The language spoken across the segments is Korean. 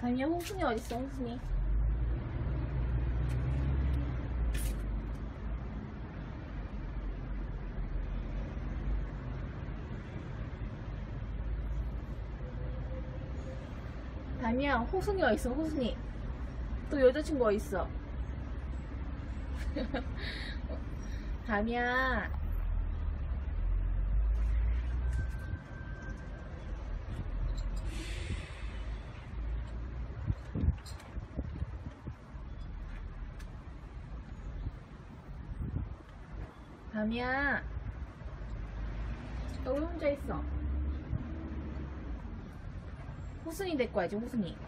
다미야 홍순이 어딨어 홍순이? 다미야 호순이 어딨어 호순이? 또 여자친구 어딨어? 다미야 다미야 너왜 혼자 있어 호순이 데리고 와야지 호순이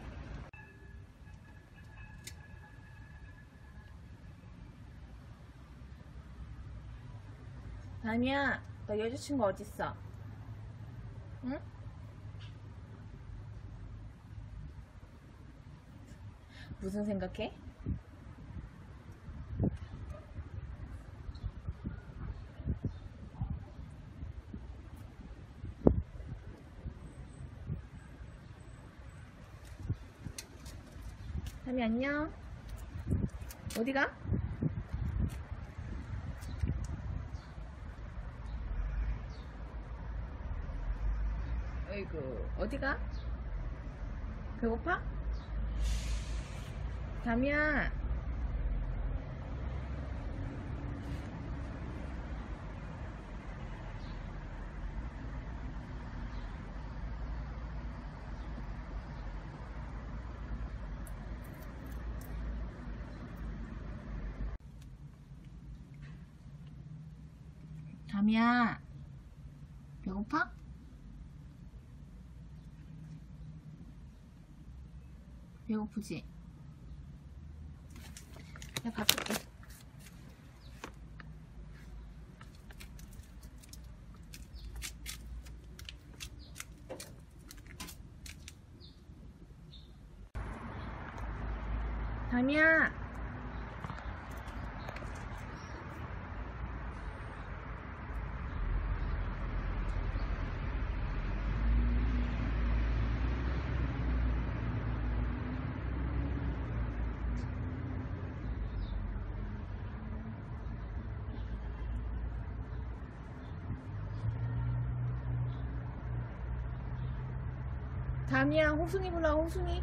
다미야 너 여자친구 어딨어 응? 무슨 생각해? 다미 안녕 어디가? 어이구 어디가? 배고파? 다미야 다미야 배고파? 배고프지? 내가 밥 줄게 다미야 다미야 호순이 불러 호순이